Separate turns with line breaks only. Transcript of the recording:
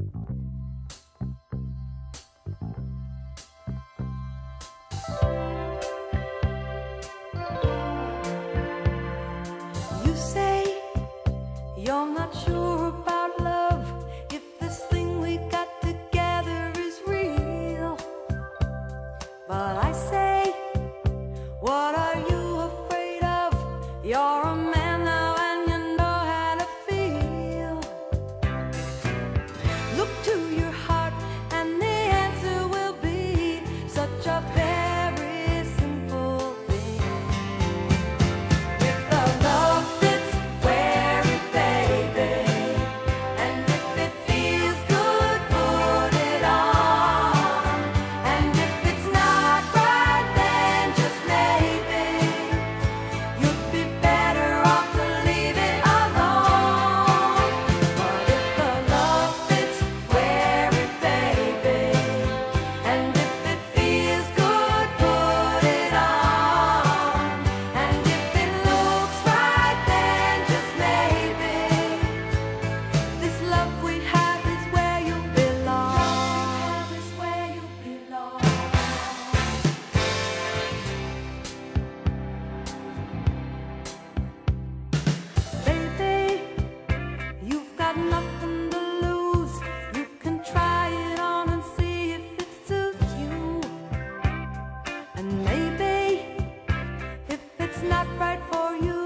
Bye. for you.